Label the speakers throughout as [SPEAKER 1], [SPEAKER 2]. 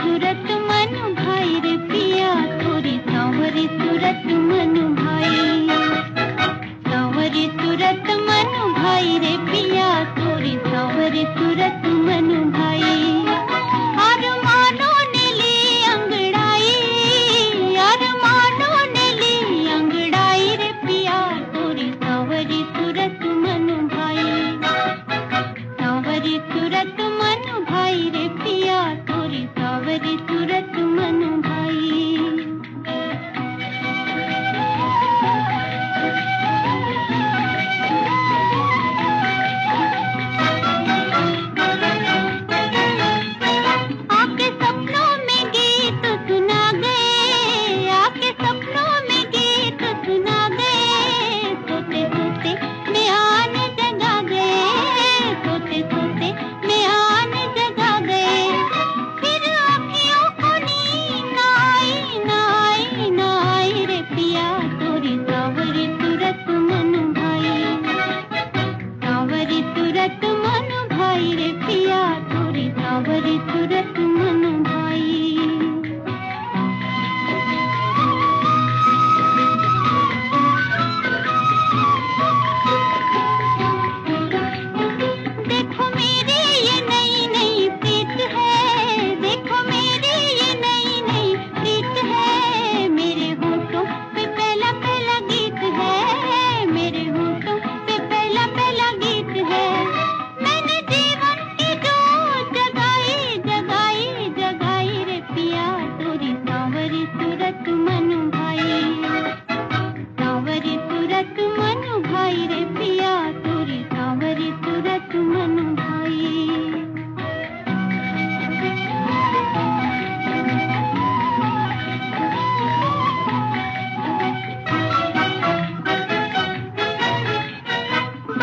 [SPEAKER 1] तुरत मनु भाई रे पिया थोड़ी सावरी सूरत मनु सतमनु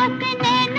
[SPEAKER 1] सकने